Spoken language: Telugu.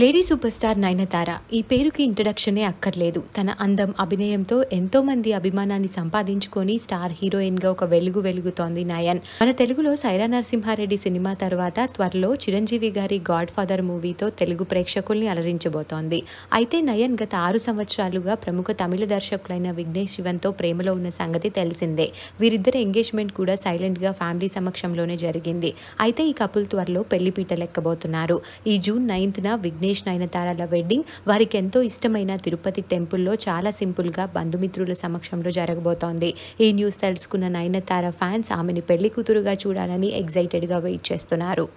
లేడీ సూపర్ స్టార్ నయనతార ఈ పేరుకి ఇంట్రడక్షనే అక్కర్లేదు. తన అందం అభినయంతో ఎంతోమంది అభిమానాన్ని సంపాదించుకొని స్టార్ హీరోయిన్గా ఒక వెలుగు వెలుగుతోంది నయన్. మన తెలుగులో సైరా నరసింహారెడ్డి సినిమా తర్వాత త్వరలో చిరంజీవి గారి గాడ్ ఫాదర్ మూవీతో తెలుగు ప్రేక్షకుల్ని అలరించబోతోంది. అయితే నయన్ గత ఆరు సంవత్సరాలుగా ప్రముఖ తమిళ దర్శకులైన విఘ్నేష్ శివన్తో ప్రేమలో ఉన్న సంగతి తెలిసిందే. వీరిద్దరి ఎంగేజ్మెంట్ కూడా సైలెంట్గా ఫ్యామిలీ సమక్షంలోనే జరిగింది. అయితే ఈ కపుల్ త్వరలో పెళ్ళిపీట లెక్కబోతున్నారు. ఈ జూన్ నైన్త్న విఘ్నేష్ నయనతారల వెడ్డింగ్ వారికి ఎంతో ఇష్టమైన తిరుపతి టెంపుల్లో చాలా సింపుల్గా బంధుమిత్రుల సమక్షంలో జరగబోతోంది. ఈ న్యూస్ తెలుసుకున్న నయనతార ఫ్యాన్స్ ఆమెని పెళ్ళి కూతురుగా చూడాలని ఎగ్జైటెడ్గా వెయిట్ చేస్తున్నారు.